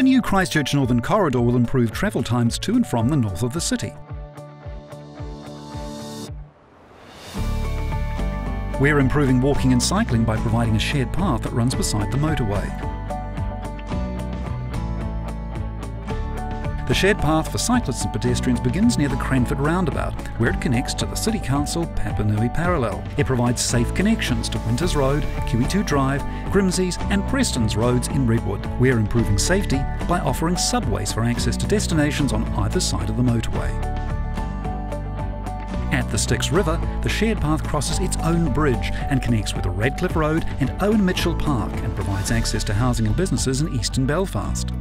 new Christchurch Northern Corridor will improve travel times to and from the north of the city. We're improving walking and cycling by providing a shared path that runs beside the motorway. The shared path for cyclists and pedestrians begins near the Cranford roundabout, where it connects to the City Council Papanui Parallel. It provides safe connections to Winters Road, QE2 Drive, Grimsey's and Preston's roads in Redwood. We're improving safety by offering subways for access to destinations on either side of the motorway. At the Styx River, the shared path crosses its own bridge and connects with Radcliffe Road and Owen Mitchell Park and provides access to housing and businesses in eastern Belfast.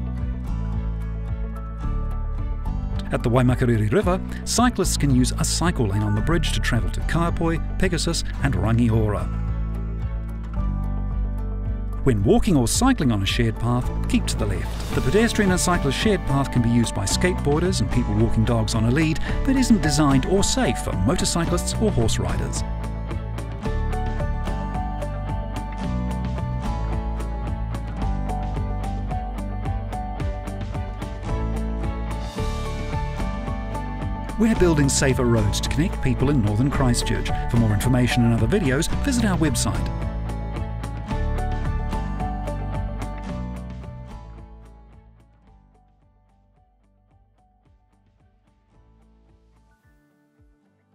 At the Waimakariri River, cyclists can use a cycle lane on the bridge to travel to Kaiapoi, Pegasus and Rangiora. When walking or cycling on a shared path, keep to the left. The pedestrian and cyclist shared path can be used by skateboarders and people walking dogs on a lead, but isn't designed or safe for motorcyclists or horse riders. We're building safer roads to connect people in northern Christchurch. For more information and other videos, visit our website